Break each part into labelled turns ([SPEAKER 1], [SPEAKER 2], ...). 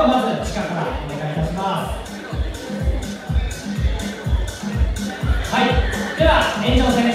[SPEAKER 1] はまず地下からお願いいたします。はい。では延長戦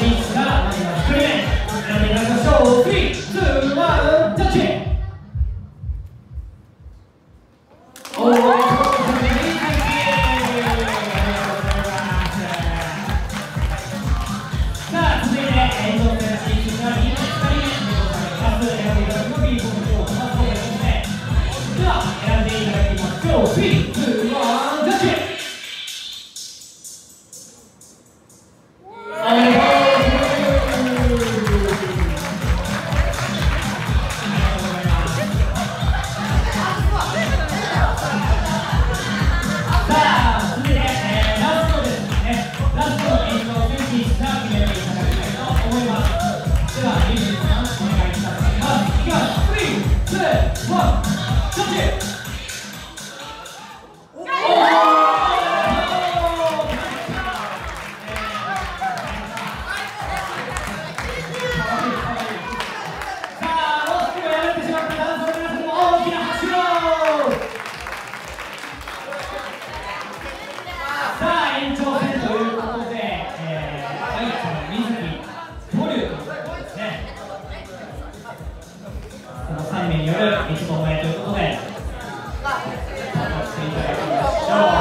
[SPEAKER 1] この3名による一問目ということで、スタートしていただきましょう。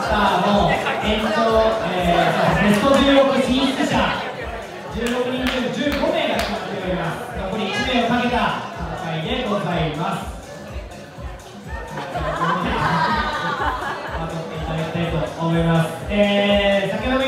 [SPEAKER 1] さあ、もう延長、えー、ベスト16進出者、16人中15名が決まっております。残り1名をかけた戦いでございます。まとっていただきたいと思います。えー、先ほど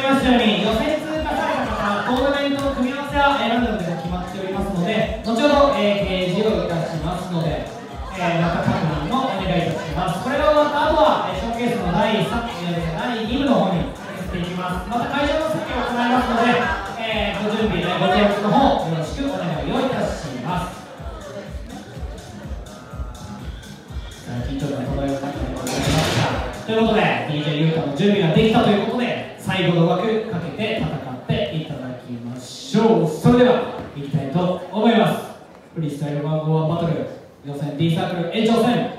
[SPEAKER 1] 緊張感漂う中でございましたということで DJ ゆうたの準備ができたということで最後の枠かけて戦っていただきましょうそれではいきたいと思います？フリースタイル1 5 1バトル予選 D サークル延長戦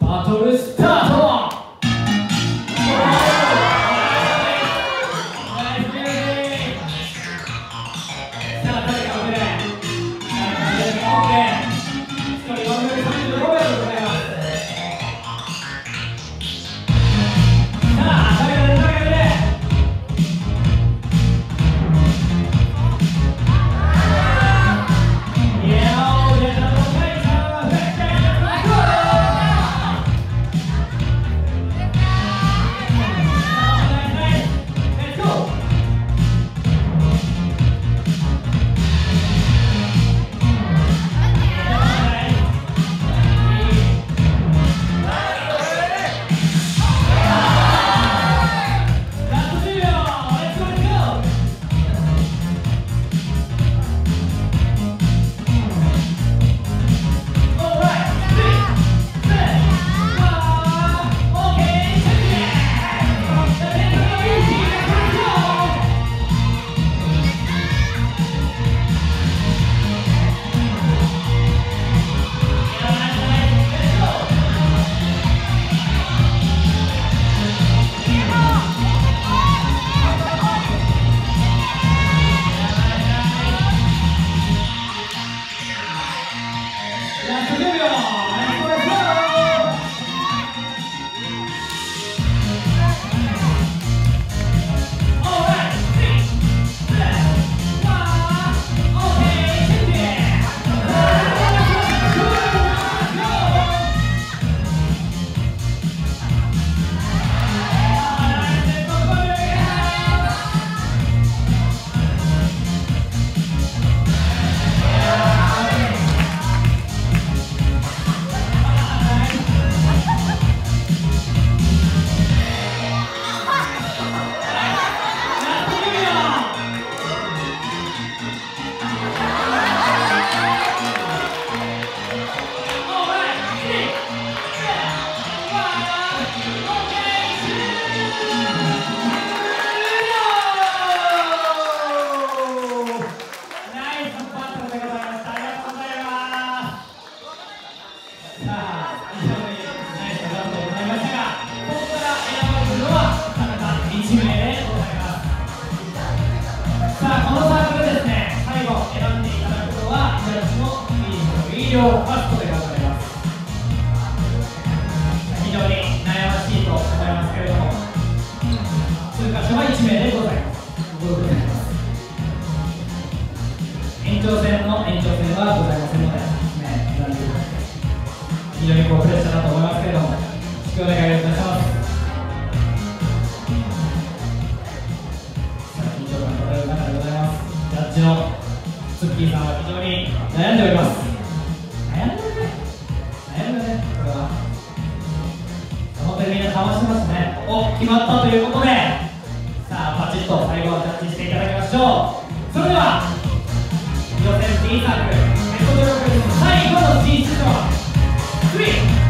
[SPEAKER 1] バトルスタート。さあ誰が上でさあ誰が上で OK your husband. 回してますね。お決まったということで。さあパチッと最後はジャッジしていただきましょう。それでは予選 D サークヘッドドロップ最後の G 出場3